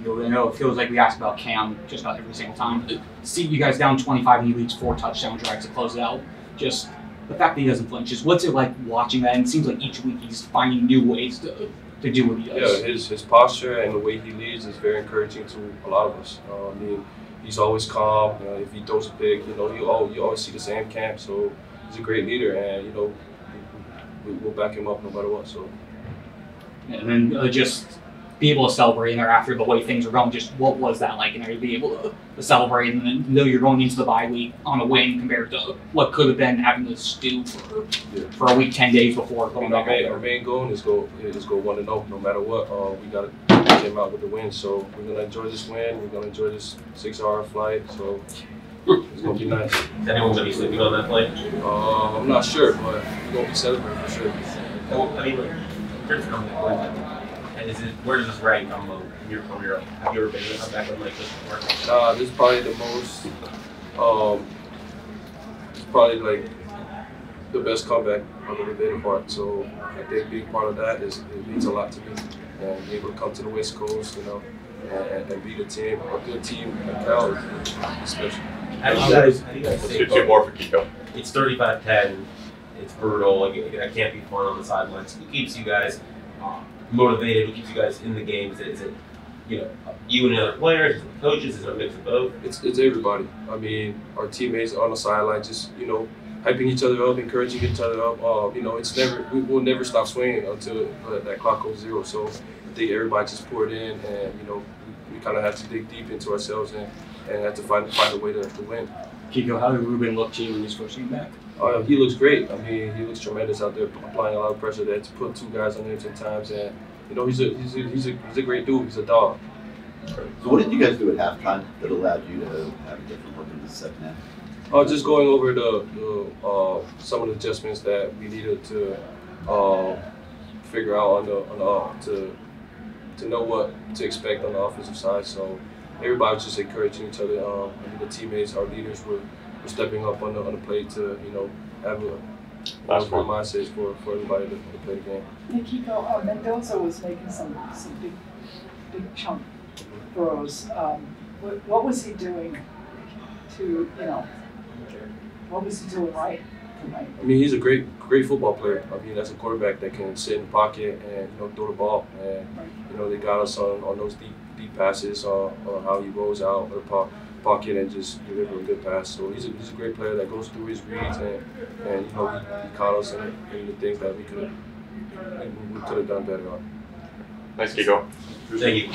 Kiko. I know it feels like we ask about Cam just about every single time. See you guys down 25 and he leads four touchdown drives to close it out. Just the fact that he doesn't flinch. Just what's it like watching that? And it seems like each week he's finding new ways to, to do what he does. Yeah, his, his posture and the way he leads is very encouraging to a lot of us. Uh, I mean, he's always calm. You know, if he throws a pick, you know, you, all, you always see the same Cam. So he's a great leader, and you know, we, we'll back him up no matter what. So. And then uh, just be able to celebrate thereafter the way things are going. Just what was that like? And to be able to, to celebrate and then know you're going into the bye week on a win compared to what could have been having to stew for, Yeah. for a week, 10 days before I going mean, our back main, over our there. main goal is go is go one and zero no matter what. Uh, we got to came out with the win, so we're gonna enjoy this win. We're gonna enjoy this six-hour flight. So it's gonna be nice. Is anyone going to be sleeping on that plane? Uh, I'm not sure, but we're gonna be celebrating for sure. Well, I mean, like, here's from the And is it, where does this rank among your career? Have you ever been to back on like this before? Uh, this is probably the most. Um, it's probably like the best comeback I've ever been a part. So I think being part of that is it means a lot to me. And being able to come to the West Coast, you know, and, and beat a team, a good team like Cal is, is special. How do you guys, how do you guys Let's say, two more for Kiko. it's 35-10, it's brutal, like, it, it can't be fun on the sidelines. Who keeps you guys uh, motivated? Who keeps you guys in the games? Is it, you know, you and other players? Is it coaches? Is it a mix of both? It's it's everybody. I mean, our teammates on the sideline, just you know, hyping each other up, encouraging each other up. Uh, you know, it's never we will never stop swinging until uh, that clock goes zero. So I think everybody just poured in, and you know, we, we kind of had to dig deep into ourselves and and had to find find a way to, to win. Kiko, how did Rueben look to you in his first game back? Uh, he looks great. I mean, he looks tremendous out there, applying a lot of pressure there to put two guys on him ten times, and you know, he's a he's a, he's a, he's a great dude. He's a dog. So what did you guys do at halftime that allowed you to have a different look in the second half? Uh, just going over the, the uh, some of the adjustments that we needed to uh, figure out on the on the uh, to to know what to expect on the offensive side. So everybody was just encouraging each other. Um, I mean, the teammates, our leaders were stepping up on the on the plate to you know have a Last good one. mindset for, for everybody to, to play the game. Nikiko, uh, Mendoza was making some, some big, big chunk throws. Um, what, what was he doing to, you know, what was he doing right? I mean, he's a great, great football player. I mean, that's a quarterback that can sit in the pocket and you know throw the ball. And you know they got us on, on those deep, deep passes, uh, on how he rolls out of the po- pocket and just deliver a good pass. So he's a, he's a great player that goes through his reads and, and you know he, he caught us in, in the things that we could we, we could have done better on. Nice, Kiko. Thank you.